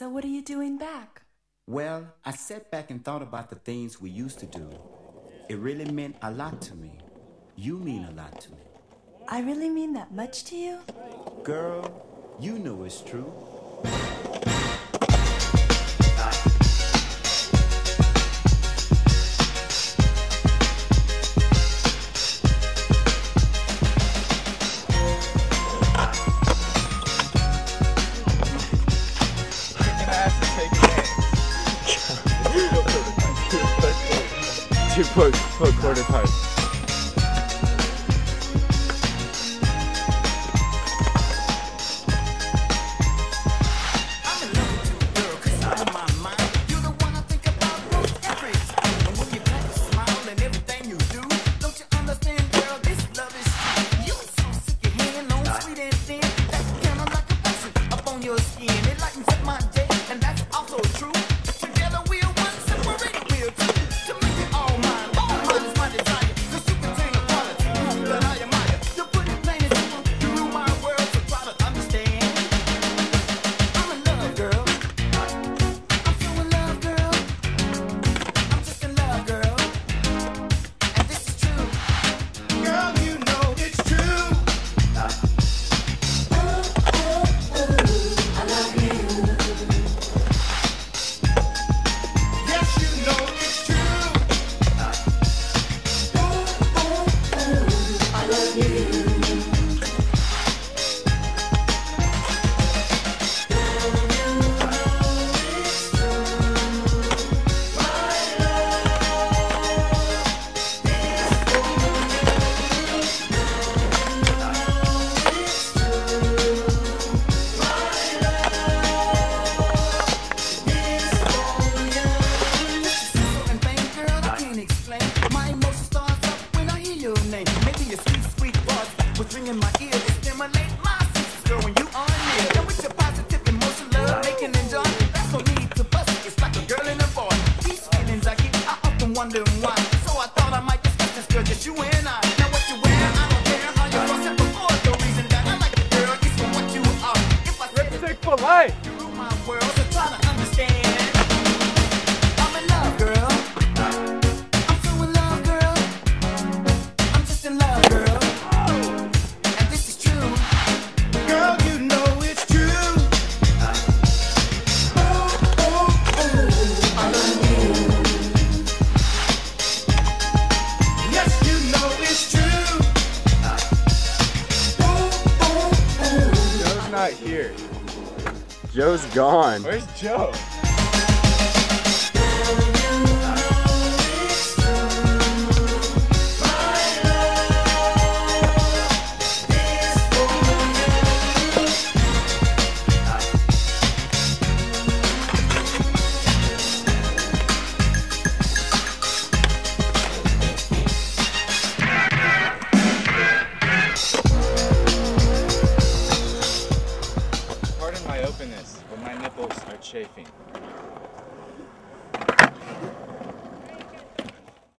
So, what are you doing back? Well, I sat back and thought about the things we used to do. It really meant a lot to me. You mean a lot to me. I really mean that much to you? Girl, you know it's true. two put put quarter pipe. Making your sweet, sweet ringing my ears. Stimulate my when you are near. And with your positive emotion, love making and joy, that's no need to bust. It's like a girl and a boy. These feelings I keep, I often wonder why. So I thought I might discuss this, girl, that you and I. What you're for life. not here. Joe's gone. Where's Joe? but my nipples are chafing.